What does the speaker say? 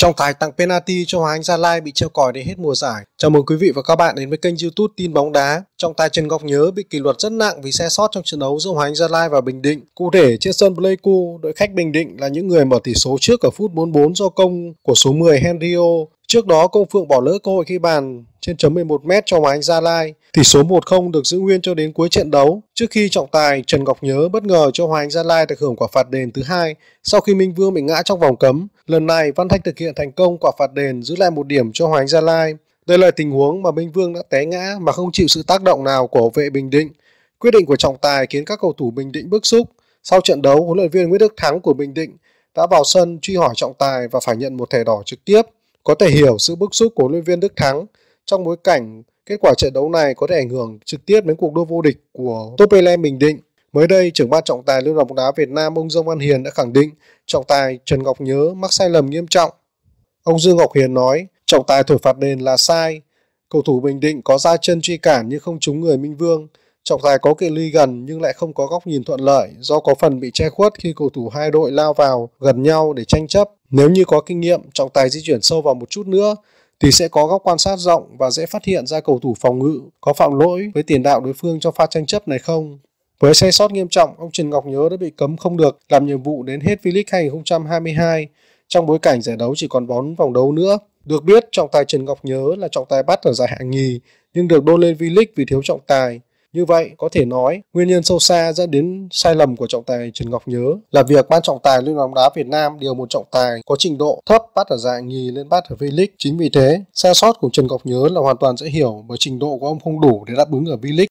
Trọng tài tặng penalty cho Hoàng Anh Gia Lai bị treo còi đến hết mùa giải. Chào mừng quý vị và các bạn đến với kênh YouTube tin bóng đá. Trọng tài Trần Ngọc Nhớ bị kỷ luật rất nặng vì xe sót trong trận đấu giữa Hoàng Anh Gia Lai và Bình Định. Cụ thể trên sân Pleiku, đội khách Bình Định là những người mở tỷ số trước ở phút 44 do công của số 10 Henrio. Trước đó Công Phượng bỏ lỡ cơ hội khi bàn trên chấm 11m cho Hoàng Anh Gia Lai. Tỷ số 1-0 được giữ nguyên cho đến cuối trận đấu, trước khi trọng tài Trần Ngọc Nhớ bất ngờ cho Hoàng Anh Gia Lai được hưởng quả phạt đền thứ hai sau khi Minh Vương bị ngã trong vòng cấm. Lần này Văn Thanh thực hiện thành công quả phạt đền giữ lại một điểm cho Hoàng Anh Gia Lai. Đây là tình huống mà Minh Vương đã té ngã mà không chịu sự tác động nào của vệ Bình Định. Quyết định của trọng tài khiến các cầu thủ Bình Định bức xúc. Sau trận đấu, huấn luyện viên Nguyễn Đức Thắng của Bình Định đã vào sân truy hỏi trọng tài và phải nhận một thẻ đỏ trực tiếp. Có thể hiểu sự bức xúc của huấn luyện viên Đức Thắng trong bối cảnh kết quả trận đấu này có thể ảnh hưởng trực tiếp đến cuộc đua vô địch của Topelem Bình Định. Mới đây, trưởng ban trọng tài Liên đoàn bóng đá Việt Nam ông Dương Văn Hiền đã khẳng định trọng tài Trần Ngọc Nhớ mắc sai lầm nghiêm trọng. Ông Dương Ngọc Hiền nói, trọng tài thổi phạt đền là sai. Cầu thủ Bình Định có ra chân truy cản nhưng không trúng người Minh Vương. Trọng tài có cự ly gần nhưng lại không có góc nhìn thuận lợi do có phần bị che khuất khi cầu thủ hai đội lao vào gần nhau để tranh chấp. Nếu như có kinh nghiệm, trọng tài di chuyển sâu vào một chút nữa thì sẽ có góc quan sát rộng và dễ phát hiện ra cầu thủ phòng ngự có phạm lỗi với tiền đạo đối phương trong pha tranh chấp này không. Với sai sót nghiêm trọng, ông Trần Ngọc Nhớ đã bị cấm không được làm nhiệm vụ đến hết V-League 2022 trong bối cảnh giải đấu chỉ còn bón vòng đấu nữa. Được biết, trọng tài Trần Ngọc Nhớ là trọng tài bắt ở giải hạng nhì nhưng được đôn lên V-League vì thiếu trọng tài. Như vậy, có thể nói, nguyên nhân sâu xa dẫn đến sai lầm của trọng tài Trần Ngọc Nhớ là việc ban trọng tài Liên đoàn bóng đá Việt Nam điều một trọng tài có trình độ thấp bắt ở dạng nhì lên bắt ở V-League. Chính vì thế, sai sót của Trần Ngọc Nhớ là hoàn toàn dễ hiểu bởi trình độ của ông không đủ để đáp ứng ở V-League.